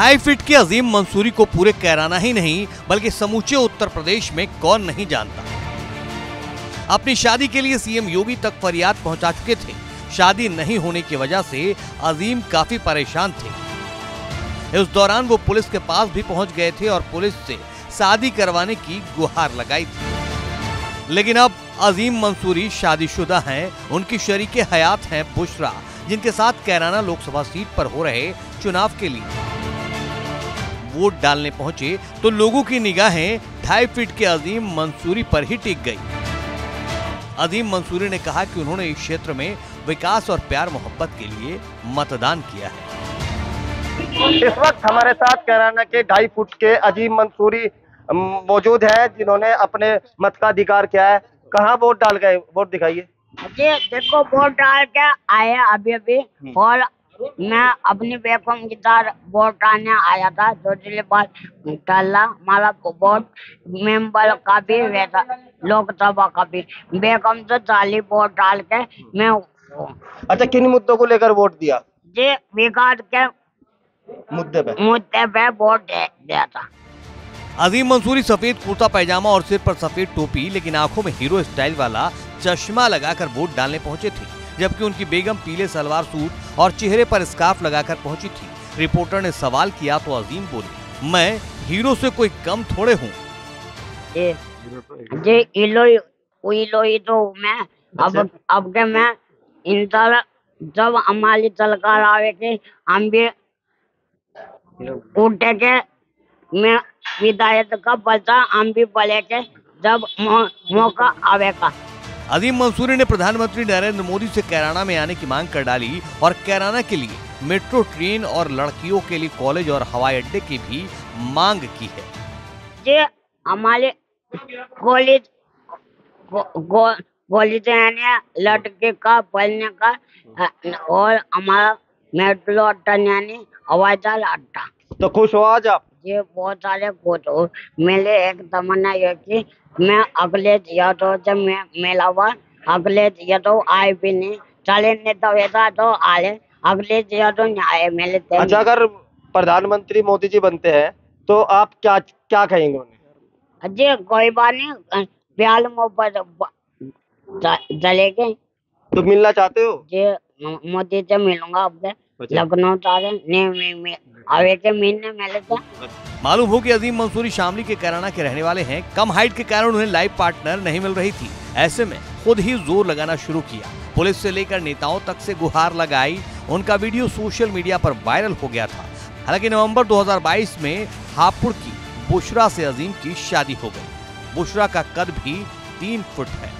ढाई फीट की अजीम मंसूरी को पूरे कैराना ही नहीं, बल्कि समूचे उत्तर प्रदेश में कौन नहीं जानता। अपनी शादी के लिए सीएम योगी तक फरियाद पहुँचा चुके थे। शादी नहीं होने की वजह से अजीम काफ़ी परेशान थे। इस दौरान वो पुलिस के पास भी पहुँच गए थे और पुलिस से शादी करवाने की गुहार लगाई थी। लेकिन अब अजीम मंसूरी शादीशुदा हैं, उनकी शरीक हयात हैं बुशरा, जिनके साथ कैराना लोकसभा सीट पर हो रहे चुनाव के लिए। वोट डालने पहुँचे तो लोगों की निगाहें ढाई फीट के अजीम मंसूरी पर ही टिक गई। अजीम मंसूरी ने कहा कि उन्होंने इस क्षेत्र में विकास और प्यार मोहब्बत के लिए मतदान किया है। इस वक्त हमारे साथ कैराना के ढाई फुट के अजीम मंसूरी मौजूद है जिन्होंने अपने मत का अधिकार किया है। कहाँ वोट डाल गए? वोट दिखाइए। जी देखो वोट डाल के आए अभी अभी और मैं अपनी बेगम के साथ वोट डालने आया था दो ज़िले बाद डाला हमारा वोट मेंबर का भी वैसा लोकसभा का भी। बेगम से चालीस वोट डाल के मैं अच्छा किन मुद्दों को लेकर वोट दिया? जी विकास के मुद्दे पे। मुद्दे पे वोट दे दिया था। अजीम मंसूरी सफ़ेद कुर्ता पैजामा और सिर पर सफ़ेद टोपी लेकिन आँखों में हीरो स्टाइल वाला चश्मा लगाकर वोट डालने पहुँचे थे। जबकि उनकी बेगम पीले सलवार सूट और चेहरे पर स्कार्फ लगाकर पहुँची थी। रिपोर्टर ने सवाल किया तो अजीम बोले मैं हीरो से कोई कम थोड़े हूँ। जी जी इलोई इलोई तो मैं अब अब के मैं इंटर जब हमारी सरकार आवे के हम भी उठे के मैं विधायक का बचा हम भी पढ़े के जब मौ, मौका आवेगा। अजीम मंसूरी ने प्रधानमंत्री नरेंद्र मोदी से कैराना में आने की मांग कर डाली और कैराना के लिए मेट्रो ट्रेन और लड़कियों के लिए कॉलेज और हवाई अड्डे की भी मांग की है। जी हमारे कॉलेज कॉलेज यानी लड़के का पढ़ने का और हमारा मेट्रो अड्डा यानी हवाई जहाज़ अड्डा। तो खुश हो आज आप? ये बहुत सारे हो मेरे एक तमन्ना ये कि मैं अगले दिया तो जब मैं मेला हुआ अगले दिया तो आए भी नहीं। चले नहीं तो वैसा तो आए अगले दिया तो नहीं आए मेले अच्छा अगर प्रधानमंत्री मोदी जी बनते हैं तो आप क्या क्या कहेंगे उन्हें? जी कोई बात नहीं प्याल मोहब्बत चलेगी तो मिलना चाहते हो? जी। मोदी से मिलूँगा आपसे लखनऊ मिले थे मालूम हो कि अजीम मंसूरी शामली के कैराना के रहने वाले हैं। कम हाइट के कारण उन्हें लाइफ पार्टनर नहीं मिल रही थी। ऐसे में खुद ही ज़ोर लगाना शुरू किया। पुलिस से लेकर नेताओं तक से गुहार लगाई। उनका वीडियो सोशल मीडिया पर वायरल हो गया था। हालाँकि नवंबर 2022 में हापुड़ की बुशरा से अजीम की शादी हो गई। बुशरा का कद भी तीन फुट है।